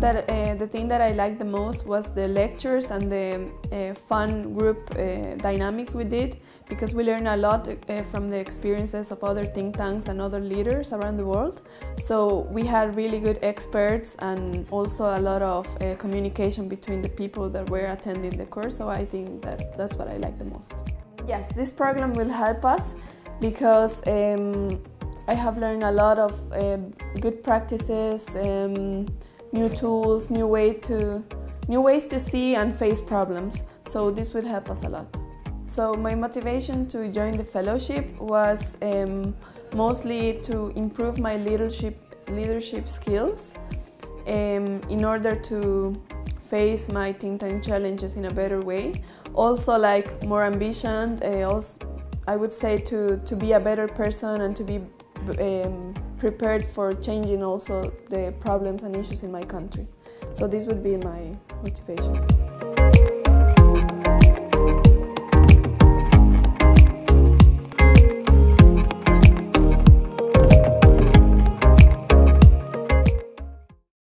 that uh, the thing that I liked the most was the lectures and the uh, fun group uh, dynamics we did because we learned a lot from the experiences of other think tanks and other leaders around the world. So we had really good experts and also a lot of communication between the people that were attending the course. So I think that that's what I like the most. Yes, this program will help us because um, I have learned a lot of good practices, um, new tools, new way to new ways to see and face problems. So this will help us a lot. So my motivation to join the fellowship was um, mostly to improve my leadership leadership skills um, in order to face my think tank challenges in a better way. Also, like more ambition. Uh, also, I would say to to be a better person and to be um, prepared for changing also the problems and issues in my country. So this would be my motivation.